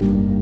you